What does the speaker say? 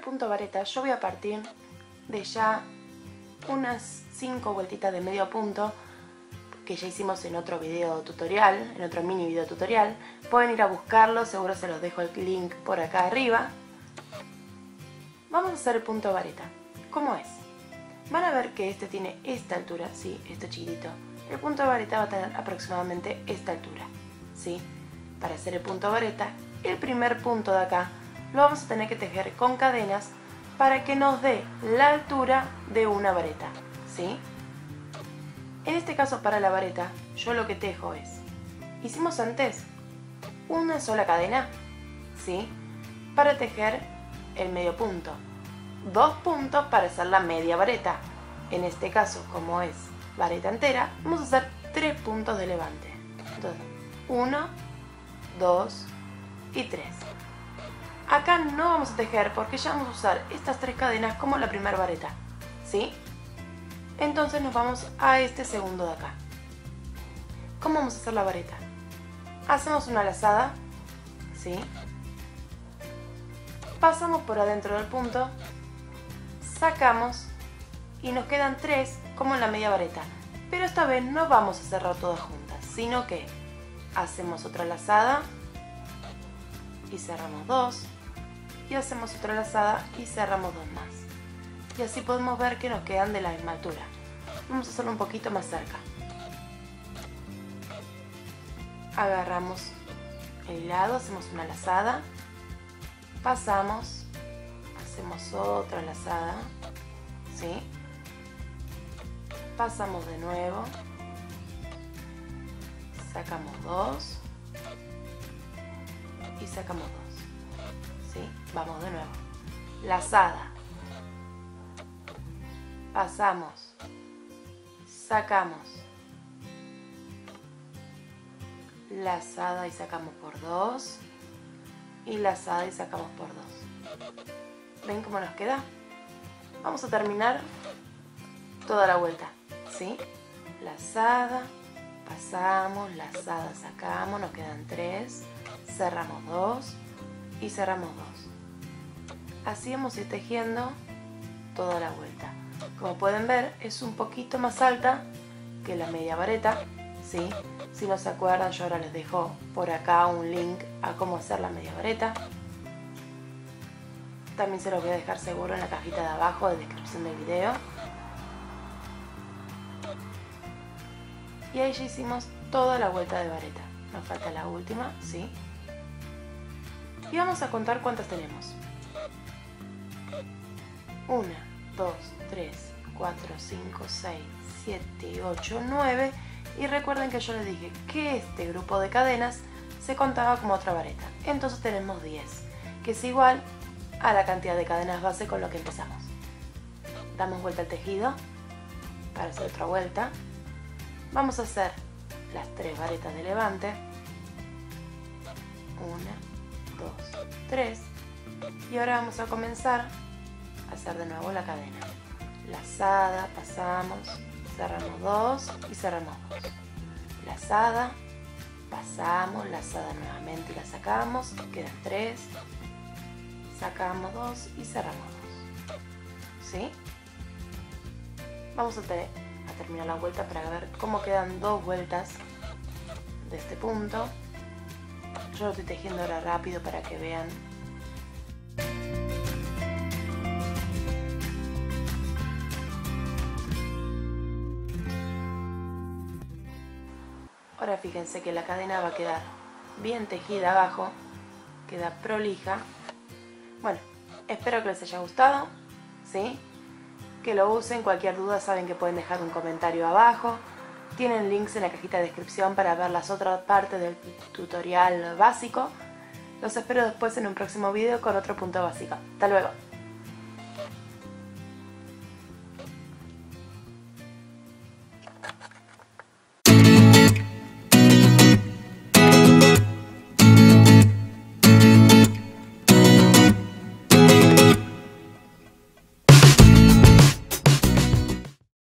punto vareta yo voy a partir de ya unas 5 vueltitas de medio punto que ya hicimos en otro video tutorial, en otro mini video tutorial. Pueden ir a buscarlo, seguro se los dejo el link por acá arriba. Vamos a hacer el punto vareta. ¿Cómo es? Van a ver que este tiene esta altura, sí, este chiquitito. El punto vareta va a tener aproximadamente esta altura, ¿sí? Para hacer el punto vareta, el primer punto de acá lo vamos a tener que tejer con cadenas para que nos dé la altura de una vareta, ¿sí? En este caso para la vareta, yo lo que tejo es, hicimos antes una sola cadena, ¿sí? Para tejer el medio punto. Dos puntos para hacer la media vareta. En este caso, como es vareta entera, vamos a hacer tres puntos de levante. Entonces, uno, dos y tres. Acá no vamos a tejer porque ya vamos a usar estas tres cadenas como la primera vareta, ¿sí? Entonces nos vamos a este segundo de acá. ¿Cómo vamos a hacer la vareta? Hacemos una lazada, ¿sí? Pasamos por adentro del punto, sacamos y nos quedan tres como en la media vareta. Pero esta vez no vamos a cerrar todas juntas, sino que hacemos otra lazada y cerramos dos y hacemos otra lazada y cerramos dos más. Y así podemos ver que nos quedan de la misma altura. Vamos a hacerlo un poquito más cerca. Agarramos el lado, hacemos una lazada. Pasamos hacemos otra lazada ¿sí? pasamos de nuevo. Sacamos dos y sacamos dos. ¿sí? vamos de nuevo. Lazada pasamos. Sacamos. Lazada y sacamos por dos. Y lazada y sacamos por dos. Ven cómo nos queda vamos a terminar toda la vuelta. ¿sí? lazada pasamos, lazada, sacamos, nos quedan tres, cerramos dos y cerramos dos. Así vamos a tejiendo toda la vuelta. Como pueden ver es un poquito más alta que la media vareta, ¿sí? Si no se acuerdan yo ahora les dejo por acá un link a cómo hacer la media vareta. También se los voy a dejar seguro en la cajita de abajo de descripción del video. Y ahí ya hicimos toda la vuelta de vareta. Nos falta la última, ¿sí? Y vamos a contar cuántas tenemos. 1, 2, 3, 4, 5, 6, 7, 8, 9 y recuerden que yo les dije que este grupo de cadenas se contaba como otra vareta. Entonces tenemos 10, que es igual a la cantidad de cadenas base con lo que empezamos. Damos vuelta al tejido para hacer otra vuelta Vamos a hacer las tres varetas de levante. Una, dos, tres. Y ahora vamos a comenzar a hacer de nuevo la cadena. Lazada, pasamos, cerramos dos y cerramos dos. Lazada, pasamos, lazada nuevamente y la sacamos, quedan tres. Sacamos dos y cerramos dos. ¿Sí? Vamos a tener terminar la vuelta para ver cómo quedan dos vueltas de este punto. Yo lo estoy tejiendo ahora rápido para que vean. Ahora fíjense que la cadena va a quedar bien tejida abajo, queda prolija. Bueno, espero que les haya gustado, ¿sí? Que lo usen. Cualquier duda saben que pueden dejar un comentario abajo. Tienen links en la cajita de descripción para ver las otras partes del tutorial básico. Los espero después en un próximo video con otro punto básico. Hasta luego.